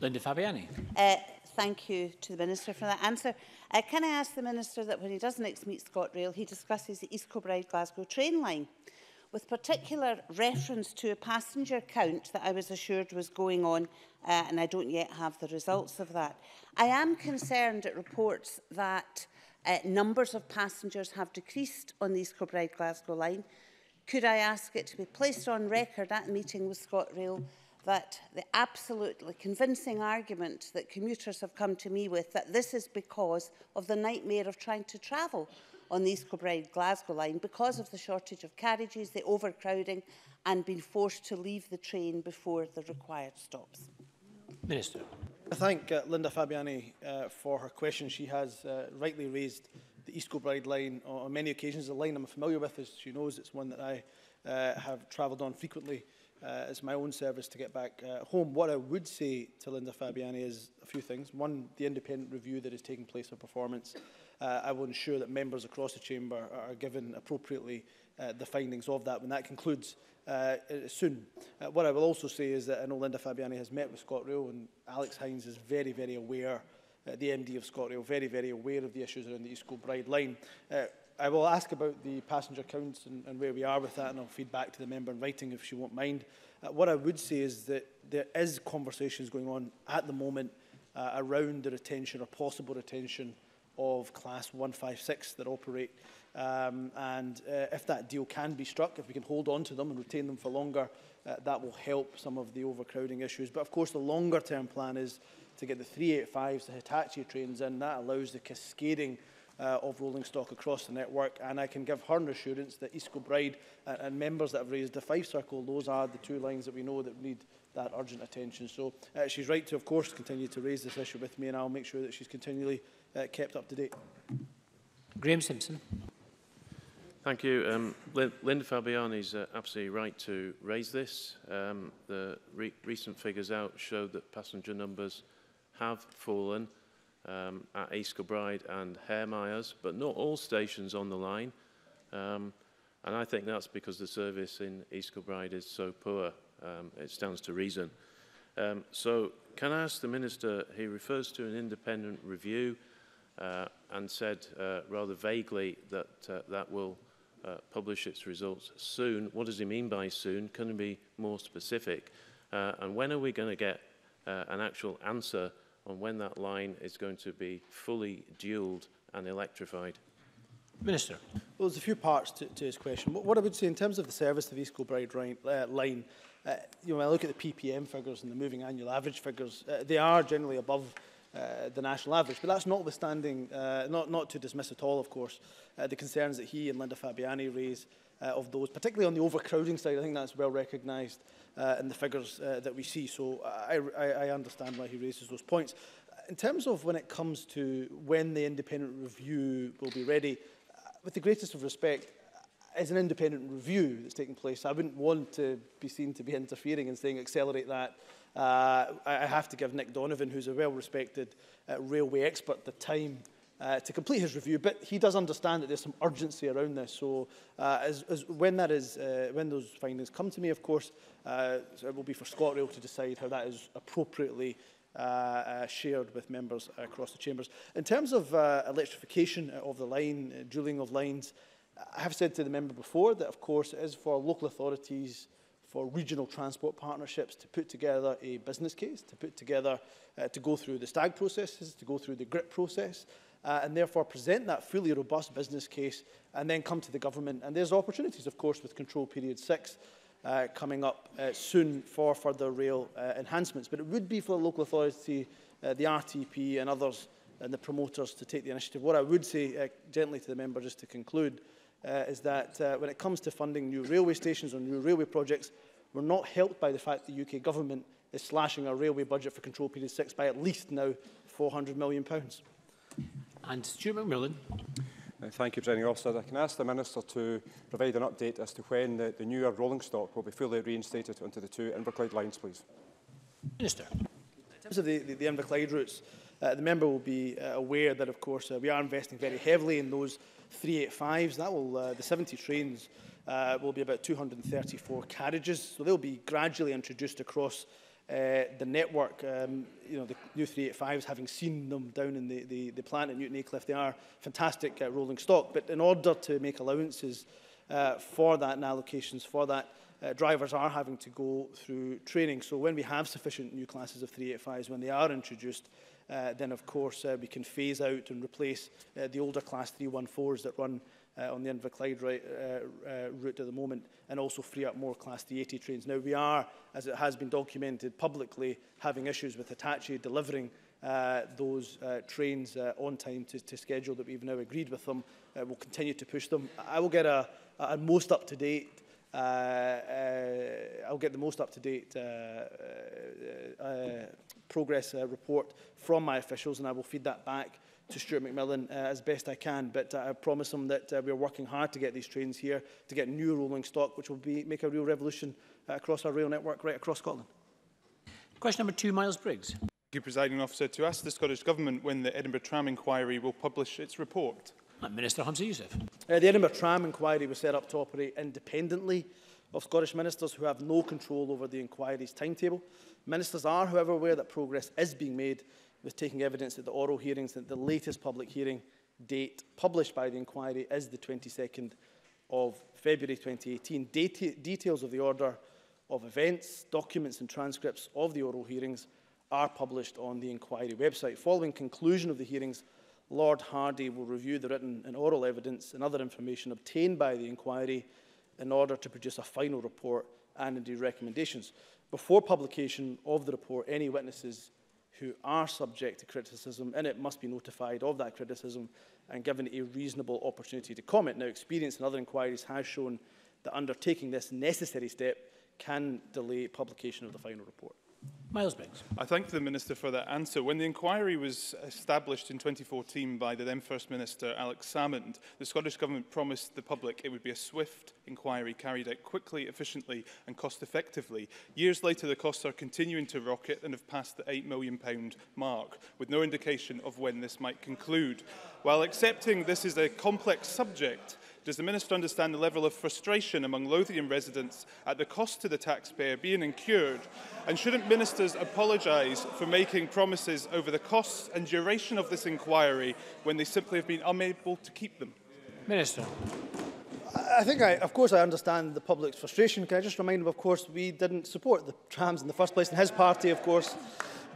Linda Fabiani. Uh, thank you to the Minister for that answer. Uh, can I ask the Minister that when he does next meet ScotRail, he discusses the East Kilbride-Glasgow train line? with particular reference to a passenger count that I was assured was going on, uh, and I don't yet have the results of that. I am concerned at reports that uh, numbers of passengers have decreased on the East Kilbride Glasgow line. Could I ask it to be placed on record at meeting with ScotRail that the absolutely convincing argument that commuters have come to me with that this is because of the nightmare of trying to travel on the East Kilbride Glasgow line because of the shortage of carriages, the overcrowding and being forced to leave the train before the required stops. Minister. I thank uh, Linda Fabiani uh, for her question. She has uh, rightly raised the East Kilbride line on many occasions. A line I'm familiar with, as she knows, it's one that I uh, have travelled on frequently. Uh, it's my own service to get back uh, home. What I would say to Linda Fabiani is a few things. One, the independent review that is taking place of performance uh, I will ensure that members across the chamber are given appropriately uh, the findings of that when that concludes uh, uh, soon. Uh, what I will also say is that I know Linda Fabiani has met with ScotRail and Alex Hines is very, very aware, uh, the MD of ScotRail, very, very aware of the issues around the East Kilbride line. Uh, I will ask about the passenger counts and, and where we are with that and I'll feed back to the member in writing if she won't mind. Uh, what I would say is that there is conversations going on at the moment uh, around the retention or possible retention uh, of Class 156 that operate. Um, and uh, if that deal can be struck, if we can hold on to them and retain them for longer, uh, that will help some of the overcrowding issues. But of course, the longer term plan is to get the 385s, the Hitachi trains in. That allows the cascading uh, of rolling stock across the network. And I can give her an assurance that East Kilbride and, uh, and members that have raised the five circle, those are the two lines that we know that need that urgent attention. So uh, she's right to, of course, continue to raise this issue with me, and I'll make sure that she's continually uh, kept up to date. Graham Simpson. Thank you. Um, Linda Fabiani is uh, absolutely right to raise this. Um, the re recent figures out show that passenger numbers have fallen um, at East Kilbride and Hairmyres, but not all stations on the line. Um, and I think that's because the service in East Kilbride is so poor. Um, it stands to reason. Um, so can I ask the Minister, he refers to an independent review. Uh, and said uh, rather vaguely that uh, that will publish its results soon. What does he mean by soon? Can he be more specific? and when are we going to get an actual answer on when that line is going to be fully duelled and electrified? Minister. Well, there's a few parts to, to his question. What, what I would say in terms of the service to the East Kilbride uh, line, uh, you know, when I look at the PPM figures and the moving annual average figures, uh, they are generally above Uh, the national average. But that's notwithstanding, uh, not, not to dismiss at all, of course, uh, the concerns that he and Linda Fabiani raise uh, of those, particularly on the overcrowding side. I think that's well recognised uh, in the figures uh, that we see. So I, I, I understand why he raises those points. In terms of when it comes to when the independent review will be ready, uh, with the greatest of respect, it's uh, an independent review that's taking place. I wouldn't want to be seen to be interfering and saying accelerate that Uh, I have to give Nick Donovan, who's a well-respected uh, railway expert, the time uh, to complete his review, but he does understand that there's some urgency around this. So uh, as, as when, that is, uh, when those findings come to me, of course, uh, so it will be for ScotRail to decide how that is appropriately uh, uh, shared with members across the chambers. In terms of uh, electrification of the line, uh, dueling of lines, I have said to the member before that, of course, it is for local authorities for regional transport partnerships to put together a business case, to put together, uh, to go through the STAG processes, to go through the GRIP process, uh, and therefore present that fully robust business case and then come to the government. And there's opportunities, of course, with control period six uh, coming up uh, soon for further rail uh, enhancements. But it would be for the local authority, uh, the RTP and others and the promoters to take the initiative. What I would say uh, gently to the member, just to conclude, uh, is that uh, when it comes to funding new railway stations or new railway projects, we're not helped by the fact the UK government is slashing our railway budget for control period 6 by at least now £400 million. Pounds. And Stuart McMillan. Uh, thank you, President Officer. I can ask the Minister to provide an update as to when the, the newer rolling stock will be fully reinstated onto the two Inverclyde lines, please. Minister. In terms of the, the, the Inverclyde routes, Uh, the member will be uh, aware that, of course, uh, we are investing very heavily in those 385s. That will, uh, the 70 trains uh, will be about 234 carriages, so they'll be gradually introduced across uh, the network, um, you know, the new 385s, having seen them down in the, the, the plant at Newton Aycliffe, they are fantastic uh, rolling stock. But in order to make allowances uh, for that and allocations for that, uh, drivers are having to go through training. So when we have sufficient new classes of 385s, when they are introduced, uh, then of course uh, we can phase out and replace uh, the older Class 314s that run uh, on the Inverclyde right, uh, uh, route at the moment and also free up more Class D80 trains. Now we are, as it has been documented publicly, having issues with Hitachi delivering uh, those uh, trains uh, on time to, to schedule that we've now agreed with them. Uh, we'll continue to push them. I will get a, a most up-to-date uh, uh, I'll get the most up-to-date uh, uh, uh progress uh, report from my officials and I will feed that back to Stuart McMillan uh, as best I can. But I promise him that we are working hard to get these trains here, to get new rolling stock, which will be, make a real revolution across our rail network right across Scotland. Question number two, Miles Briggs. Thank you, Presiding Officer. To ask the Scottish Government when the Edinburgh Tram Inquiry will publish its report. Minister Hamza Youssef. Uh, the Edinburgh Tram inquiry was set up to operate independently of Scottish ministers who have no control over the inquiry's timetable. Ministers are, however, aware that progress is being made with taking evidence at the oral hearings that the latest public hearing date published by the inquiry is the 22nd of February 2018. Deta details of the order of events, documents and transcripts of the oral hearings are published on the inquiry website. Following conclusion of the hearings, Lord Hardy will review the written and oral evidence and other information obtained by the inquiry in order to produce a final report and indeed recommendations. Before publication of the report, any witnesses who are subject to criticism in it must be notified of that criticism and given a reasonable opportunity to comment. Now, experience in other inquiries has shown that undertaking this necessary step can delay publication of the final report. Miles Briggs. I thank the Minister for that answer. When the inquiry was established in 2014 by the then First Minister, Alex Salmond, the Scottish Government promised the public it would be a swift inquiry carried out quickly, efficiently and cost-effectively. Years later, the costs are continuing to rocket and have passed the £8 million mark, with no indication of when this might conclude. While accepting this is a complex subject, Does the Minister understand the level of frustration among Lothian residents at the cost to the taxpayer being incurred? And shouldn't ministers apologise for making promises over the costs and duration of this inquiry when they simply have been unable to keep them? Minister. I think, I, of course, I understand the public's frustration. Can I just remind him, of course, we didn't support the trams in the first place, and his party, of course,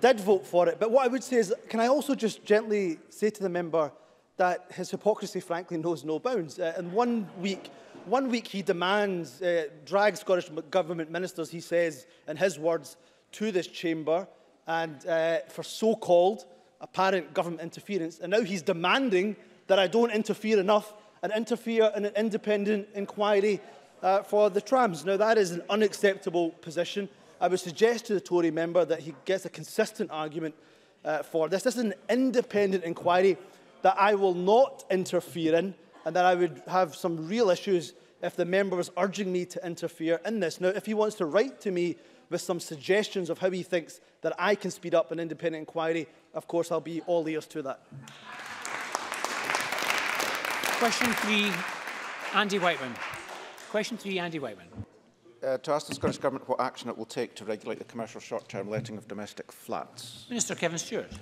did vote for it. But what I would say is, can I also just gently say to the member, that his hypocrisy, frankly, knows no bounds. Uh, in one week, one week he demands, uh, drags Scottish government ministers, he says, in his words, to this chamber and uh, for so-called apparent government interference. And now he's demanding that I don't interfere enough and interfere in an independent inquiry uh, for the trams. Now, that is an unacceptable position. I would suggest to the Tory member that he gets a consistent argument uh, for this. This is an independent inquiry that I will not interfere in and that I would have some real issues if the member was urging me to interfere in this. Now, if he wants to write to me with some suggestions of how he thinks that I can speed up an independent inquiry, of course, I'll be all ears to that. Question three, Andy Whiteman. Question three, Andy Whiteman. Uh, to ask the Scottish Government what action it will take to regulate the commercial short-term letting of domestic flats. Minister Kevin Stewart.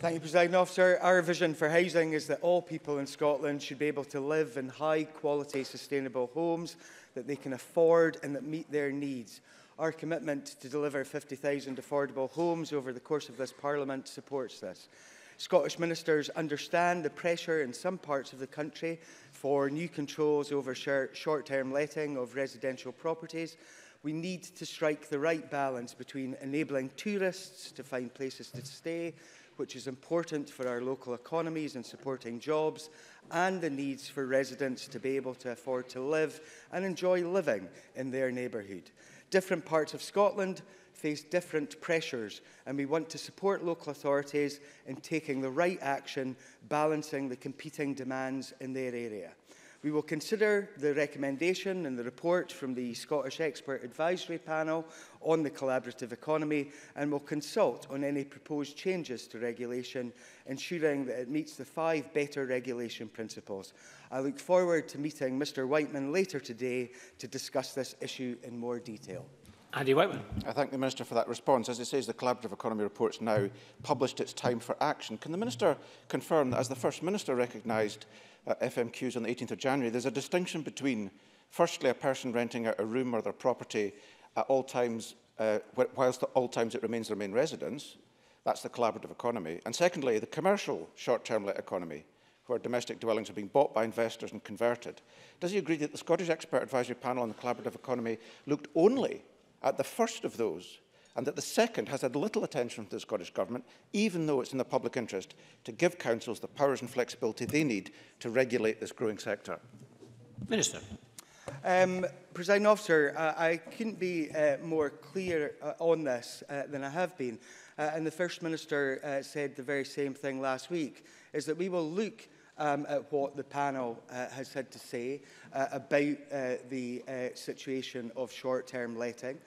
Thank you, President Officer. Our vision for housing is that all people in Scotland should be able to live in high-quality, sustainable homes that they can afford and that meet their needs. Our commitment to deliver 50,000 affordable homes over the course of this Parliament supports this. Scottish ministers understand the pressure in some parts of the country for new controls over short-term letting of residential properties, we need to strike the right balance between enabling tourists to find places to stay which is important for our local economies and supporting jobs and the needs for residents to be able to afford to live and enjoy living in their neighbourhood. Different parts of Scotland face different pressures and we want to support local authorities in taking the right action, balancing the competing demands in their area. We will consider the recommendation in the report from the Scottish Expert Advisory Panel on the collaborative economy and will consult on any proposed changes to regulation, ensuring that it meets the five better regulation principles. I look forward to meeting Mr Whiteman later today to discuss this issue in more detail. Andy Whiteman. I thank the Minister for that response. As he says, the Collaborative Economy Report's now published its time for action. Can the Minister confirm that, as the First Minister recognised, at uh, FMQs on the 18th of January, there's a distinction between, firstly, a person renting out a room or their property at all times, uh, whilst at all times it remains their main residence. That's the collaborative economy. And secondly, the commercial short-term let economy, where domestic dwellings are being bought by investors and converted. Does he agree that the Scottish Expert Advisory Panel on the Collaborative Economy looked only at the first of those and that the second has had little attention from the Scottish Government, even though it's in the public interest to give councils the powers and flexibility they need to regulate this growing sector. Minister. Um, President Officer, uh, I couldn't be uh, more clear uh, on this uh, than I have been. Uh, and the First Minister uh, said the very same thing last week, is that we will look um, at what the panel uh, has had to say uh, about uh, the uh, situation of short-term letting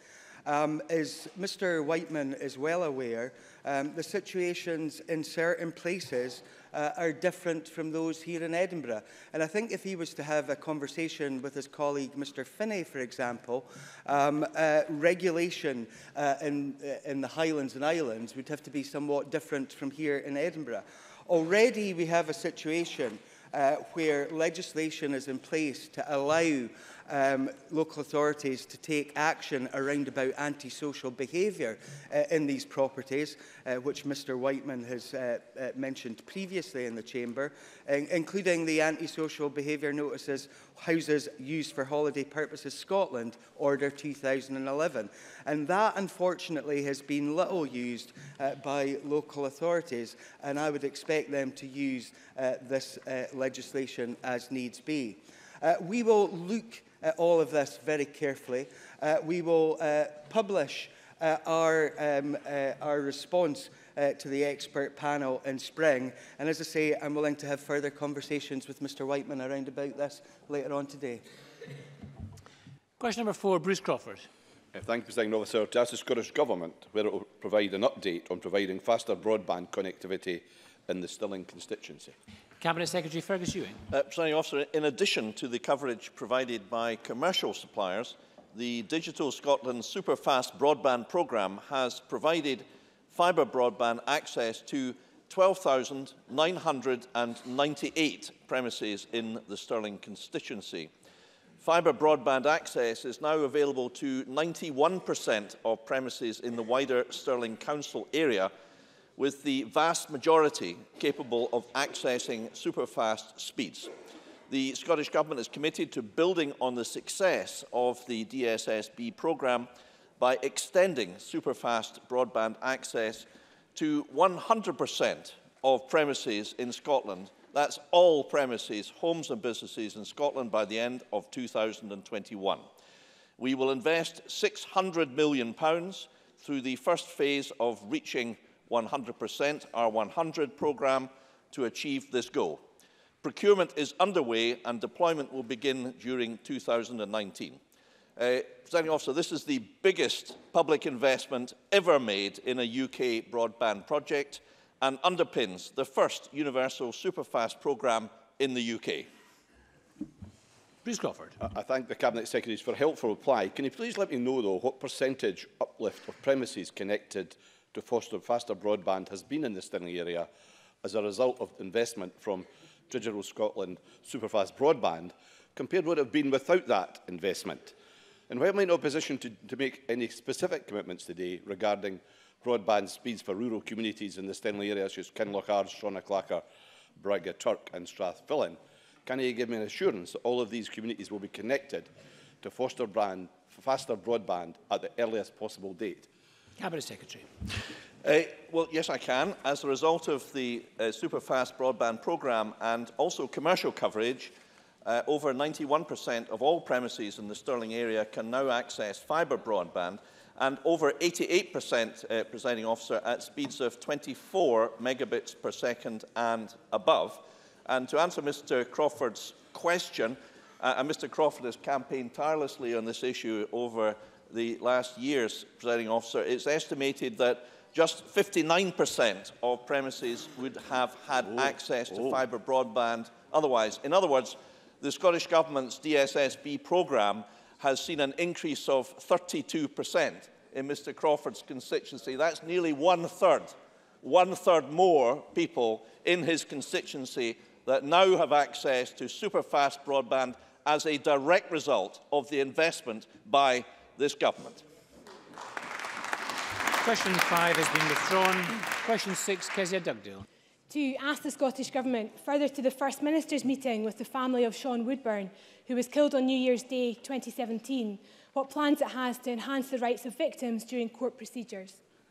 um, is Mr Whiteman is well aware um, the situations in certain places uh, are different from those here in Edinburgh. And I think if he was to have a conversation with his colleague, Mr Finney, for example, um, uh, regulation uh, in, uh, in the Highlands and Islands would have to be somewhat different from here in Edinburgh. Already we have a situation uh, where legislation is in place to allow um, local authorities to take action around about antisocial behaviour uh, in these properties, uh, which Mr Whiteman has uh, uh, mentioned previously in the Chamber, in including the antisocial behaviour notices houses used for holiday purposes Scotland Order 2011. And that, unfortunately, has been little used uh, by local authorities, and I would expect them to use uh, this uh, legislation as needs be. Uh, we will look uh, all of this very carefully. Uh, we will uh, publish uh, our, um, uh, our response uh, to the expert panel in spring. And as I say, I'm willing to have further conversations with Mr Whiteman around about this later on today. Question number four, Bruce Crawford. Uh, thank you, President Officer. To ask the Scottish Government whether it will provide an update on providing faster broadband connectivity in the Stirling constituency. Cabinet Secretary Fergus Ewing. Uh, Presiding officer, in addition to the coverage provided by commercial suppliers, the Digital Scotland Superfast Broadband Programme has provided fibre broadband access to 12,998 premises in the Stirling constituency. Fibre broadband access is now available to 91% of premises in the wider Stirling Council area, with the vast majority capable of accessing superfast speeds. The Scottish Government is committed to building on the success of the DSSB programme by extending superfast broadband access to 100% of premises in Scotland. That's all premises, homes and businesses in Scotland by the end of 2021. We will invest £600 million through the first phase of reaching 100%, our 100 programme, to achieve this goal. Procurement is underway and deployment will begin during 2019. Uh, Presiding officer, this is the biggest public investment ever made in a UK broadband project and underpins the first universal superfast programme in the UK. Bruce Crawford. I thank the Cabinet secretary for a helpful reply. Can you please let me know, though, what percentage uplift of premises connected to foster faster broadband has been in the Stirling area as a result of investment from Digital Scotland Superfast Broadband compared to what would have been without that investment. And while I'm in opposition to, to make any specific commitments today regarding broadband speeds for rural communities in the Stanley area, such as Kinlochard, Shawnaklacker, Braga Turk and Strathfillan, can you give me an assurance that all of these communities will be connected to foster brand, faster broadband at the earliest possible date? Cabinet Secretary. Uh, well, yes, I can. As a result of the uh, super-fast broadband programme and also commercial coverage, uh, over 91% of all premises in the Stirling area can now access fibre broadband and over 88%, uh, presiding officer, at speeds of 24 megabits per second and above. And to answer Mr Crawford's question, uh, and Mr Crawford has campaigned tirelessly on this issue over the last year's presiding officer, it's estimated that just 59% of premises would have had oh, access to oh. fibre broadband otherwise. In other words, the Scottish Government's DSSB programme has seen an increase of 32% in Mr Crawford's constituency. That's nearly one-third, one-third more people in his constituency that now have access to super-fast broadband as a direct result of the investment by this government. Question five has been withdrawn. Question six, Kezia Dugdale. To ask the Scottish Government further to the First Minister's meeting with the family of Sean Woodburn, who was killed on New Year's Day 2017, what plans it has to enhance the rights of victims during court procedures.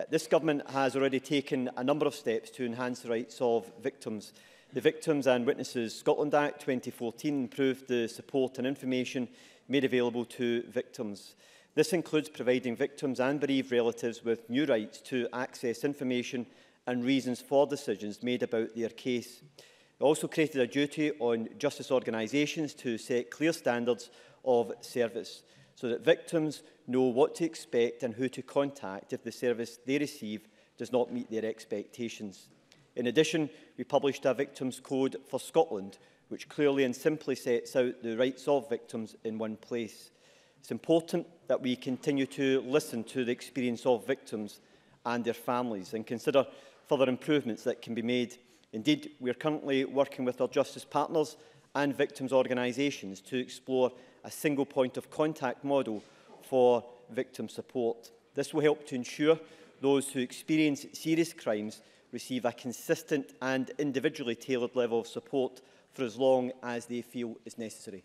Uh, this government has already taken a number of steps to enhance the rights of victims. The Victims and Witnesses Scotland Act 2014 improved the support and information made available to victims. This includes providing victims and bereaved relatives with new rights to access information and reasons for decisions made about their case. It also created a duty on justice organisations to set clear standards of service so that victims know what to expect and who to contact if the service they receive does not meet their expectations. In addition, we published a Victims Code for Scotland, which clearly and simply sets out the rights of victims in one place. It's important that we continue to listen to the experience of victims and their families and consider further improvements that can be made. Indeed, we are currently working with our justice partners and victims' organisations to explore a single point of contact model for victim support. This will help to ensure those who experience serious crimes receive a consistent and individually tailored level of support for as long as they feel is necessary.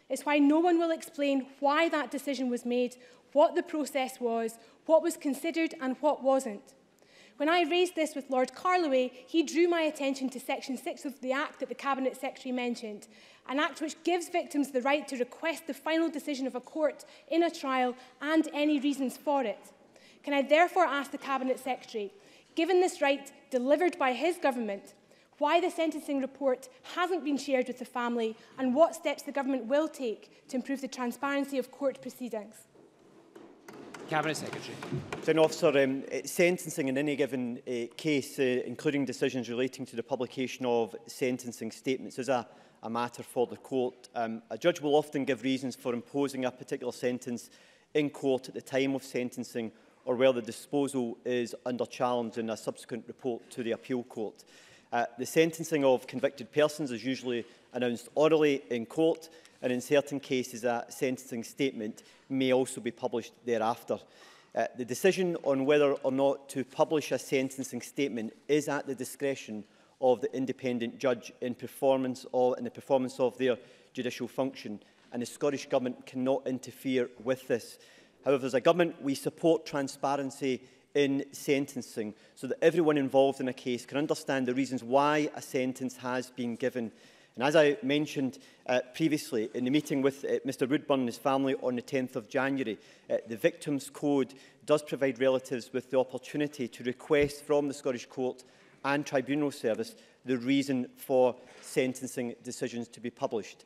is why no one will explain why that decision was made, what the process was, what was considered and what wasn't. When I raised this with Lord Carloway, he drew my attention to Section 6 of the Act that the Cabinet Secretary mentioned, an act which gives victims the right to request the final decision of a court in a trial and any reasons for it. Can I therefore ask the Cabinet Secretary, given this right delivered by his government, why the sentencing report hasn't been shared with the family and what steps the government will take to improve the transparency of court proceedings? Cabinet Secretary. Then, Officer, um, eh, sentencing in any given uh, case, uh, including decisions relating to the publication of sentencing statements, is a, a matter for the court. Um, a judge will often give reasons for imposing a particular sentence in court at the time of sentencing or where the disposal is under challenge in a subsequent report to the appeal court. Uh, the sentencing of convicted persons is usually announced orally in court and in certain cases a sentencing statement may also be published thereafter. Uh, the decision on whether or not to publish a sentencing statement is at the discretion of the independent judge in, performance of, in the performance of their judicial function, and the Scottish Government cannot interfere with this. However, as a Government, we support transparency in sentencing so that everyone involved in a case can understand the reasons why a sentence has been given. And as I mentioned uh, previously in the meeting with uh, Mr Woodburn and his family on the 10th of January, uh, the Victims Code does provide relatives with the opportunity to request from the Scottish Court and Tribunal Service the reason for sentencing decisions to be published